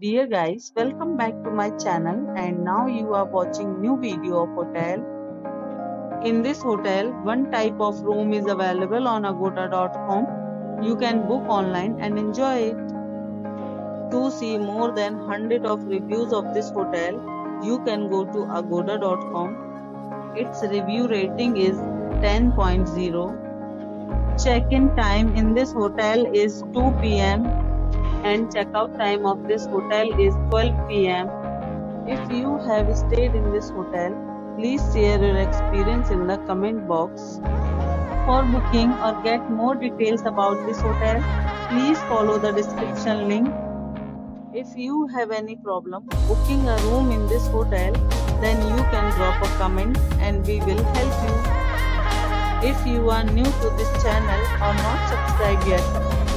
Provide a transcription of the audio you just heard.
Dear guys, welcome back to my channel and now you are watching new video of hotel. In this hotel, one type of room is available on agoda.com. You can book online and enjoy it. To see more than 100 of reviews of this hotel, you can go to agoda.com. Its review rating is 10.0. Check-in time in this hotel is 2 p.m and checkout time of this hotel is 12 pm. If you have stayed in this hotel, please share your experience in the comment box. For booking or get more details about this hotel, please follow the description link. If you have any problem booking a room in this hotel, then you can drop a comment and we will help you. If you are new to this channel or not subscribed yet,